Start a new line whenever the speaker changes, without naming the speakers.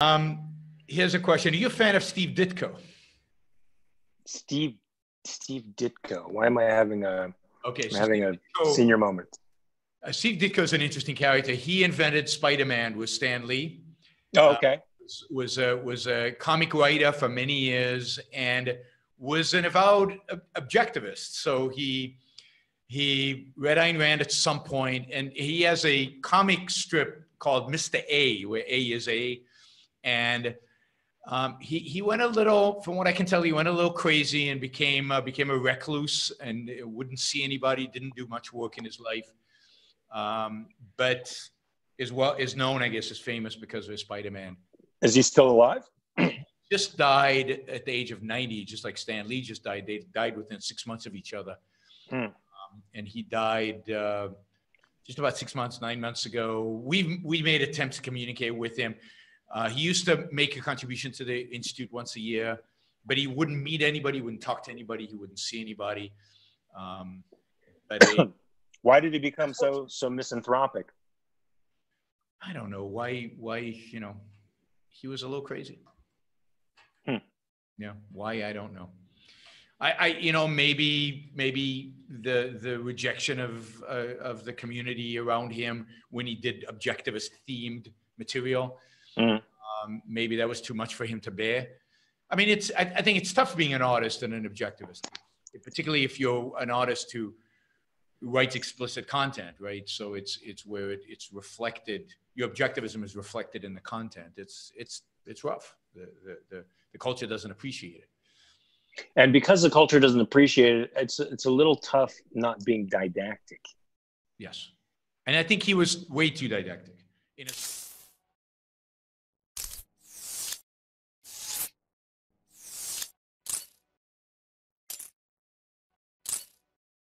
Um, here's a question: Are you a fan of Steve Ditko?
Steve Steve Ditko. Why am I having a
Okay,
I'm having a
Ditko-
senior moment?
uh, Steve Ditko is an interesting character. He invented Spider-Man with Stan Lee.
Oh,
Uh,
okay.
was- was a was a comic writer for many years and was an avowed ob- objectivist. So he he read Ayn Rand at some point, and he has a comic strip called Mr. A, where A is A, and um, he he went a little, from what I can tell, he went a little crazy and became uh, became a recluse and wouldn't see anybody, didn't do much work in his life, um, but is well is known, I guess, is famous because of his Spider-Man
Is he still alive?
just died at the age of 90, just like Stan Lee just died. They died within six months of each other.
Hmm.
Um, and he died uh, just about six months, nine months ago. We we made attempts to communicate with him. Uh, he used to make a contribution to the institute once a year, but he wouldn't meet anybody, wouldn't talk to anybody, he wouldn't see anybody. Um, but uh,
Why did he become so so misanthropic?
I don't know why why you know he was a little crazy.
Hmm.
Yeah, why I don't know. I, I you know maybe maybe the the rejection of uh, of the community around him when he did objectivist themed material.
Mhm.
Um, maybe that was too much for him to bear. I mean, it's I, I think it's tough being an artist and an objectivist, particularly if you're an artist who writes explicit content, right? So it's it's where it, it's reflected. Your objectivism is reflected in the content. It's it's it's rough. The the the, the culture doesn't appreciate it.
And because the culture doesn't appreciate it, it's it's a little tough not being didactic.
Yes, and I think he was way too didactic. In a,